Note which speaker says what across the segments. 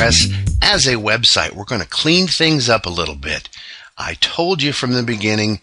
Speaker 1: WordPress as a website. We're going to clean things up a little bit. I told you from the beginning,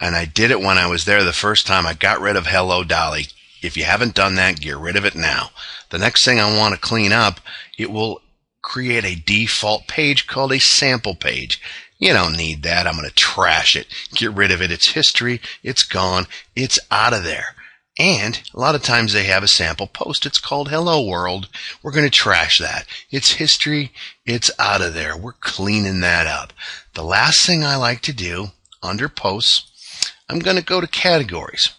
Speaker 1: and I did it when I was there the first time. I got rid of Hello Dolly. If you haven't done that, get rid of it now. The next thing I want to clean up, it will create a default page called a sample page. You don't need that. I'm going to trash it. Get rid of it. It's history. It's gone. It's out of there. And a lot of times they have a sample post. It's called Hello World. We're going to trash that. It's history. It's out of there. We're cleaning that up. The last thing I like to do under posts, I'm going to go to categories.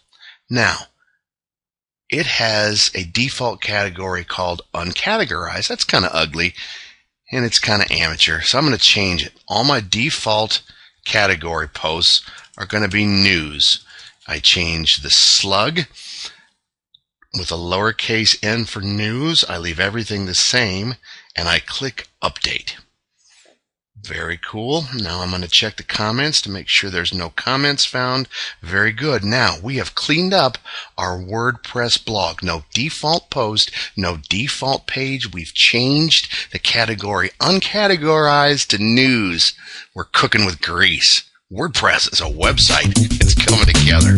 Speaker 1: Now, it has a default category called uncategorized. That's kind of ugly and it's kind of amateur. So I'm going to change it. All my default category posts are going to be news. I change the slug with a lowercase n for news. I leave everything the same and I click update. Very cool. Now I'm going to check the comments to make sure there's no comments found. Very good. Now we have cleaned up our WordPress blog. No default post, no default page. We've changed the category uncategorized to news. We're cooking with grease. WordPress is a website. It's coming together.